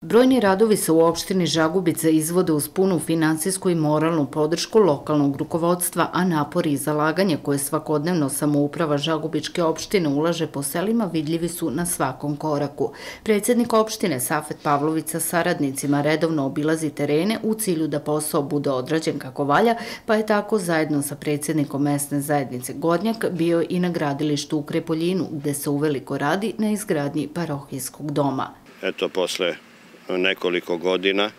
Brojni radovi se u opštini Žagubica izvode uz punu finansijsku i moralnu podršku lokalnog rukovodstva, a napori i zalaganje koje svakodnevno samouprava Žagubičke opštine ulaže po selima vidljivi su na svakom koraku. Predsjednik opštine Safet Pavlović sa saradnicima redovno obilazi terene u cilju da posao bude odrađen kako valja, pa je tako zajedno sa predsjednikom mesne zajednice Gornjak bio i na gradilištu u Krepoljinu, gde se uveliko radi na izgradnji parohijskog doma. Eto, posle nekoliko godina.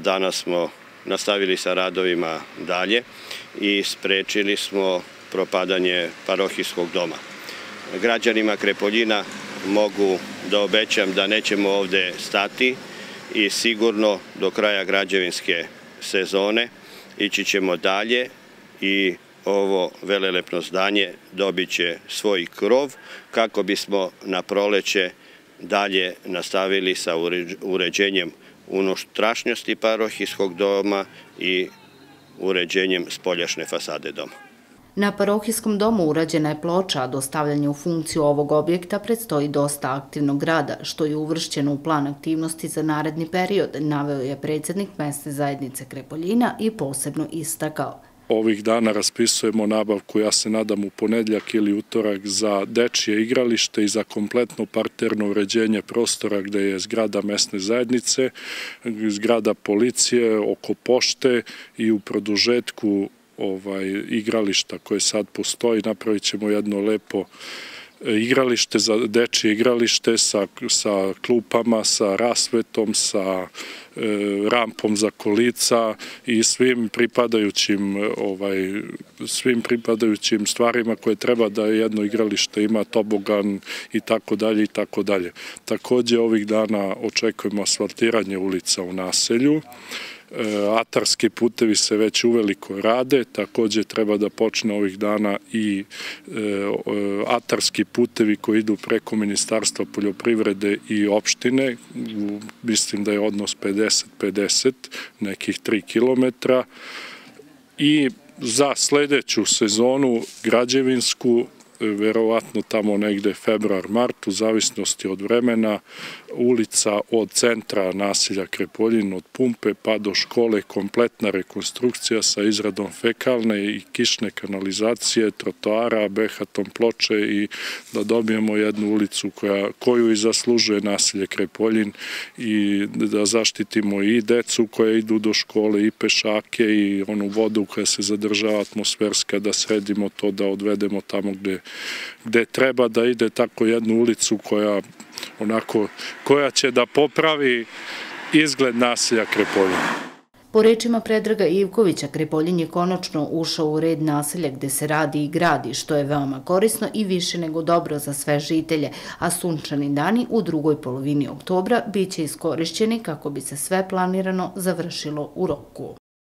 Danas smo nastavili sa radovima dalje i sprečili smo propadanje parohijskog doma. Građanima Krepoljina mogu da obećam da nećemo ovde stati i sigurno do kraja građevinske sezone ići ćemo dalje i ovo velelepno zdanje dobit će svoj krov kako bismo na proleće dalje nastavili sa uređenjem unutrašnjosti parohijskog doma i uređenjem spoljašne fasade doma. Na parohijskom domu urađena je ploča, a dostavljanje u funkciju ovog objekta predstoji dosta aktivnog rada, što je uvršćeno u plan aktivnosti za naredni period, naveo je predsjednik mesne zajednice Krepoljina i posebno istakao ovih dana raspisujemo nabavku, ja se nadam u ponedljak ili utorak, za dečije igralište i za kompletno parterno uređenje prostora gde je zgrada mesne zajednice, zgrada policije, oko pošte i u produžetku ovaj, igrališta koje sad postoji, napravit ćemo jedno lepo igralište, za dečije igralište sa, sa klupama, sa rasvetom, sa e, rampom za kolica i svim pripadajućim ovaj svim pripadajućim stvarima koje treba da jedno igralište ima tobogan i tako dalje i tako dalje. Takođe ovih dana očekujemo asfaltiranje ulica u naselju. E, atarski putevi se već uveliko rade, takođe treba da počne ovih dana i e, atarski putevi koji idu preko Ministarstva poljoprivrede i opštine, mislim da je odnos 50-50, nekih 3 kilometra, i za sledeću sezonu građevinsku verovatno tamo negde februar, mart, u zavisnosti od vremena, ulica od centra nasilja Krepoljin, od pumpe pa do škole, kompletna rekonstrukcija sa izradom fekalne i kišne kanalizacije, trotoara, behatom ploče i da dobijemo jednu ulicu koja, koju i zaslužuje nasilje Krepoljin i da zaštitimo i decu koje idu do škole i pešake i onu vodu koja se zadržava atmosferska, da sredimo to, da odvedemo tamo gde, gde treba da ide tako jednu ulicu koja onako, koja će da popravi izgled nasilja Krepoljina. Po rečima Predraga Ivkovića, Krepoljin je konačno ušao u red naselja gde se radi i gradi, što je veoma korisno i više nego dobro za sve žitelje, a sunčani dani u drugoj polovini oktobra biće iskorišćeni kako bi se sve planirano završilo u roku.